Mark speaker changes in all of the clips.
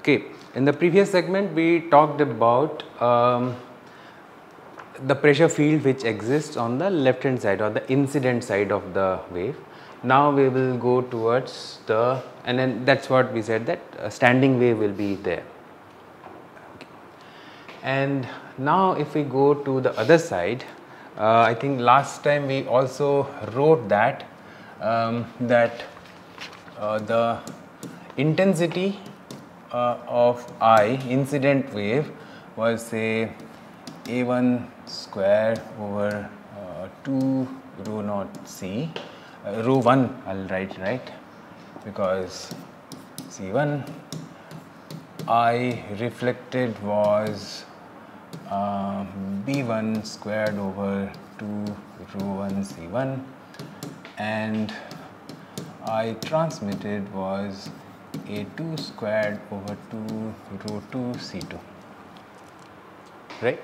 Speaker 1: Okay, in the previous segment we talked about um, the pressure field which exists on the left hand side or the incident side of the wave. Now we will go towards the and then that is what we said that a standing wave will be there. Okay. And now if we go to the other side, uh, I think last time we also wrote that um, that uh, the intensity uh, of I incident wave was say a1 square over uh, 2 rho naught c. Uh, rho 1 I will write right? Because c1 I reflected was uh, b1 squared over 2 rho 1 c1 and I transmitted was a2 squared over 2 rho 2 c2 right.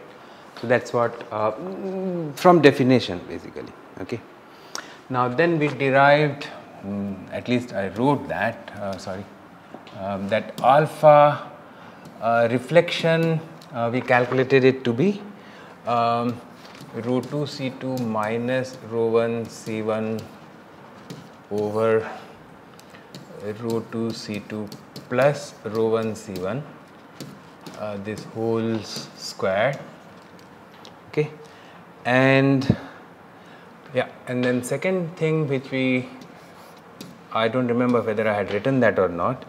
Speaker 1: So, that is what uh, from definition basically okay. Now then we derived um, at least I wrote that uh, sorry um, that alpha uh, reflection uh, we calculated it to be um, rho 2 c2 minus rho 1 c1 over rho 2 c2 plus rho 1 c1 uh, this whole square okay? And yeah and then second thing which we I do not remember whether I had written that or not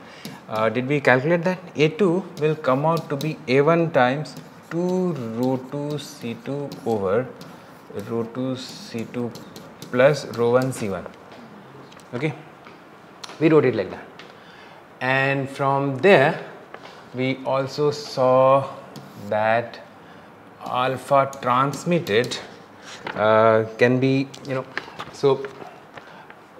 Speaker 1: uh, did we calculate that? A2 will come out to be A1 times 2 rho 2 C2 over rho 2 C2 plus rho 1 C1 okay we wrote it like that. And from there we also saw that alpha transmitted uh, can be you know so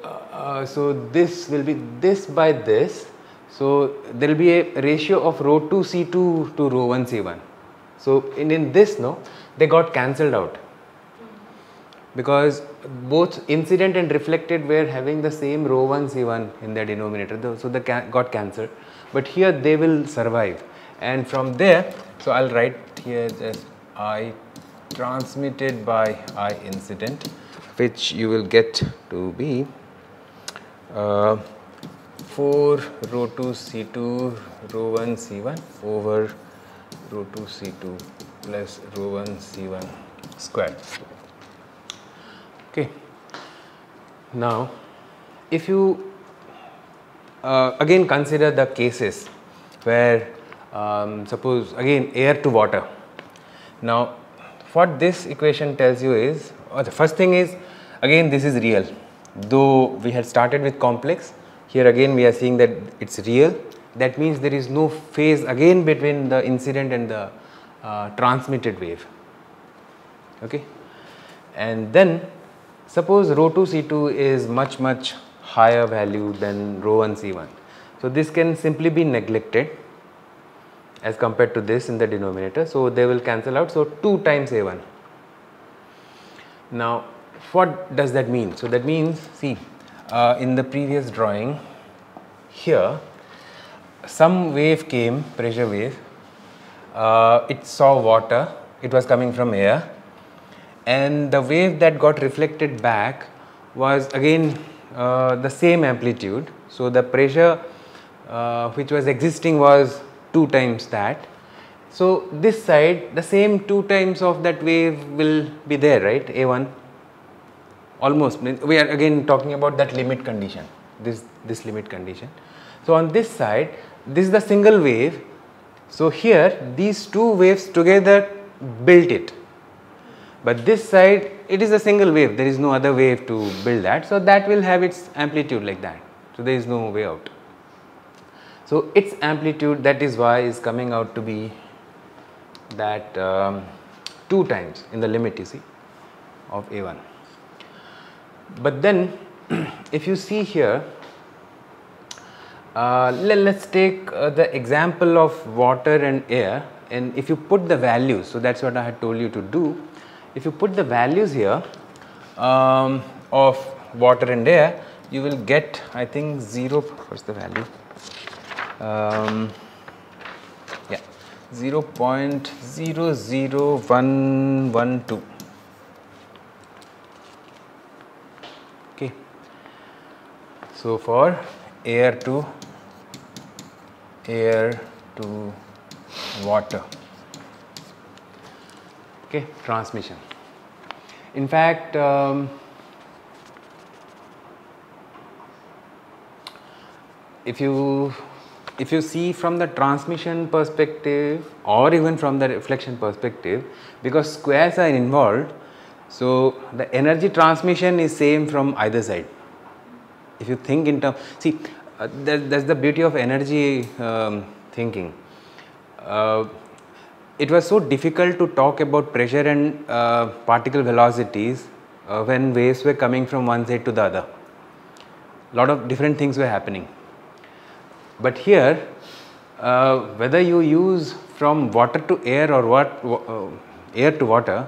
Speaker 1: uh, uh, so this will be this by this. So there will be a ratio of rho 2 c2 to rho 1 c1 so in, in this no they got cancelled out. Because both incident and reflected were having the same rho 1 c1 in their denominator so they got cancelled but here they will survive and from there so I'll write here just I transmitted by I incident which you will get to be uh, 4 rho 2 C2 rho 1 C1 over rho 2 C2 plus rho 1 C1 squared. Okay. Now, if you uh, again consider the cases where um, suppose again air to water. Now, what this equation tells you is oh, the first thing is again this is real though we had started with complex here again we are seeing that it is real that means there is no phase again between the incident and the uh, transmitted wave okay and then suppose rho 2 c2 is much much higher value than rho 1 c1 so this can simply be neglected as compared to this in the denominator. So, they will cancel out. So, 2 times A1. Now, what does that mean? So, that means see uh, in the previous drawing here some wave came pressure wave uh, it saw water it was coming from air and the wave that got reflected back was again uh, the same amplitude. So, the pressure uh, which was existing was 2 times that. So, this side the same 2 times of that wave will be there right A1 almost we are again talking about that limit condition this this limit condition. So, on this side this is the single wave. So, here these two waves together built it, but this side it is a single wave there is no other wave to build that. So, that will have its amplitude like that. So, there is no way out. So, its amplitude that is why is coming out to be that um, 2 times in the limit you see of A1. But then if you see here uh, let us take uh, the example of water and air and if you put the values so that is what I had told you to do if you put the values here um, of water and air you will get I think 0 what is the value? Um, 0 0.00112 okay. So for air to air to water okay transmission. In fact um, if you if you see from the transmission perspective or even from the reflection perspective because squares are involved so the energy transmission is same from either side. If you think in terms see uh, that, that's the beauty of energy um, thinking. Uh, it was so difficult to talk about pressure and uh, particle velocities uh, when waves were coming from one side to the other A lot of different things were happening but here, uh, whether you use from water to air or what uh, air to water,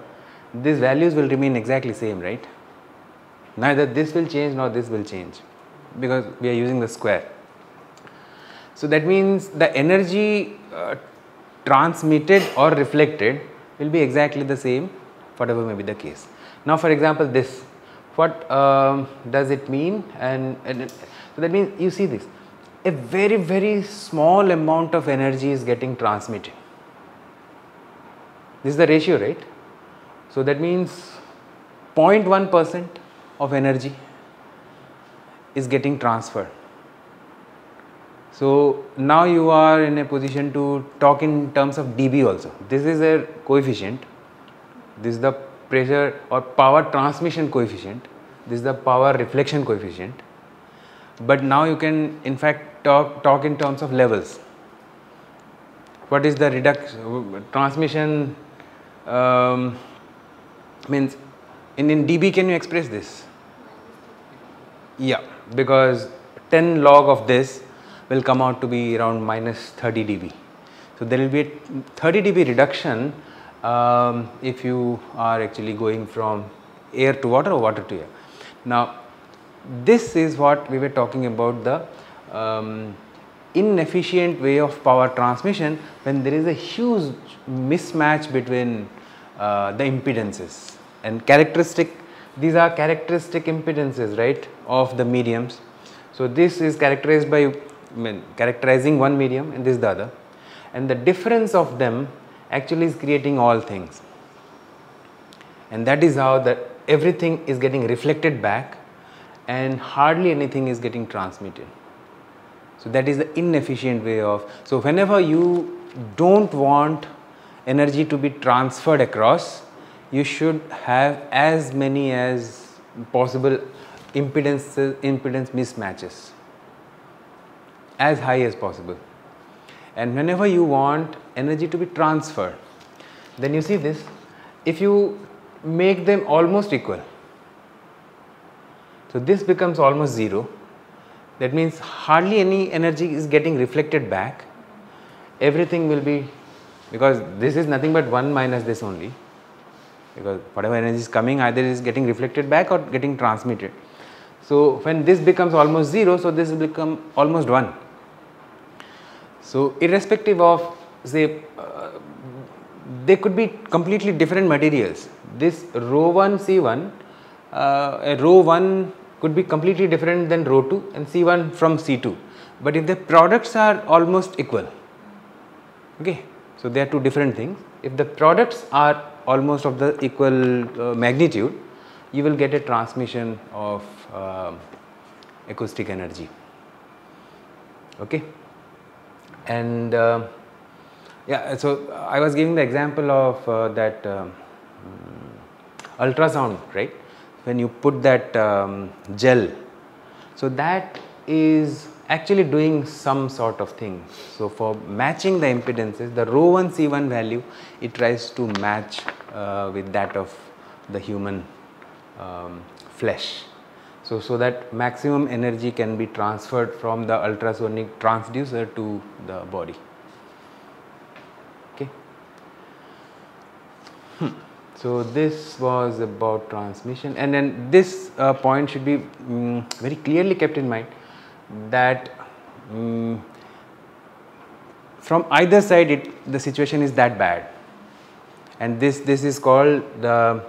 Speaker 1: these values will remain exactly same, right? Neither this will change nor this will change because we are using the square. So that means the energy uh, transmitted or reflected will be exactly the same whatever may be the case. Now for example this, what um, does it mean and, and so that means you see this a very very small amount of energy is getting transmitted. This is the ratio right. So that means 0.1 percent of energy is getting transferred. So now you are in a position to talk in terms of dB also. This is a coefficient, this is the pressure or power transmission coefficient, this is the power reflection coefficient. But now you can in fact talk, talk in terms of levels. What is the reduction transmission um, means in, in dB can you express this? Yeah, because 10 log of this will come out to be around minus 30 dB. So there will be a 30 dB reduction um, if you are actually going from air to water or water to air. Now this is what we were talking about the um, inefficient way of power transmission when there is a huge mismatch between uh, the impedances and characteristic these are characteristic impedances right of the mediums. So, this is characterized by Mean, characterizing one medium and this the other. And the difference of them actually is creating all things. And that is how that everything is getting reflected back and hardly anything is getting transmitted. So that is the inefficient way of, so whenever you don't want energy to be transferred across, you should have as many as possible impedance, impedance mismatches as high as possible. And whenever you want energy to be transferred, then you see this, if you make them almost equal, so this becomes almost 0 that means hardly any energy is getting reflected back everything will be because this is nothing but 1 minus this only because whatever energy is coming either is getting reflected back or getting transmitted. So, when this becomes almost 0, so this will become almost 1. So, irrespective of say uh, they could be completely different materials. This rho 1 C1, uh, rho 1 could be completely different than rho 2 and C1 from C2. But if the products are almost equal, okay, so they are two different things. If the products are almost of the equal uh, magnitude, you will get a transmission of uh, acoustic energy. Okay, and uh, yeah, so I was giving the example of uh, that um, ultrasound, right? when you put that um, gel. So that is actually doing some sort of thing. So for matching the impedances, the rho 1 C1 value, it tries to match uh, with that of the human um, flesh. So, so that maximum energy can be transferred from the ultrasonic transducer to the body. Okay. Hmm. So, this was about transmission and then this uh, point should be um, very clearly kept in mind that um, from either side it the situation is that bad and this this is called the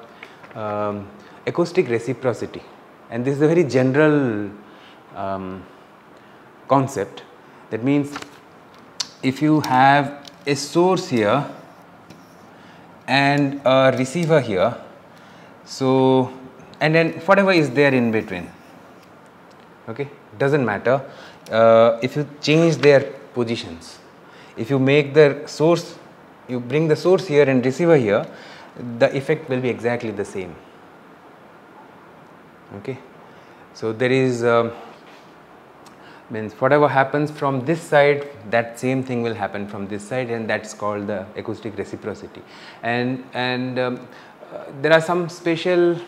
Speaker 1: um, acoustic reciprocity and this is a very general um, concept. That means if you have a source here and a receiver here so and then whatever is there in between okay doesn't matter. Uh, if you change their positions if you make the source you bring the source here and receiver here the effect will be exactly the same okay. So there is um, means whatever happens from this side that same thing will happen from this side and that's called the acoustic reciprocity. And and um, uh, there are some special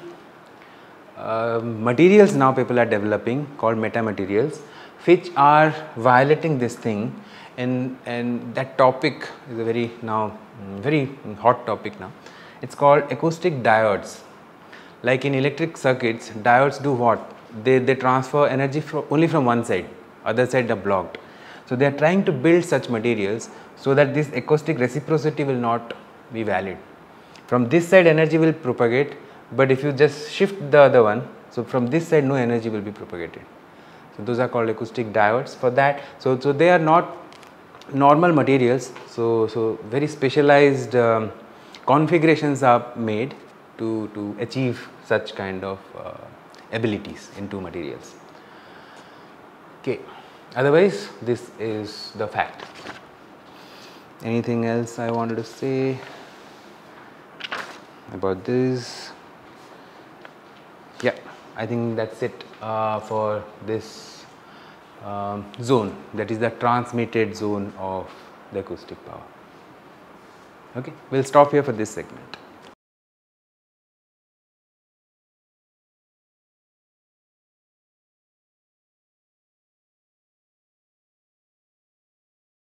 Speaker 1: uh, materials now people are developing called metamaterials which are violating this thing and and that topic is a very now very hot topic now. It's called acoustic diodes like in electric circuits diodes do what they they transfer energy from only from one side other side are blocked. So, they are trying to build such materials so that this acoustic reciprocity will not be valid. From this side energy will propagate, but if you just shift the other one, so from this side no energy will be propagated. So, those are called acoustic diodes for that. So, so they are not normal materials, so, so very specialized um, configurations are made to, to achieve such kind of uh, abilities in two materials. Okay. Otherwise this is the fact. Anything else i wanted to say about this? Yeah i think that's it uh, for this um, zone. That is the transmitted zone of the acoustic power. Okay we'll stop here for this segment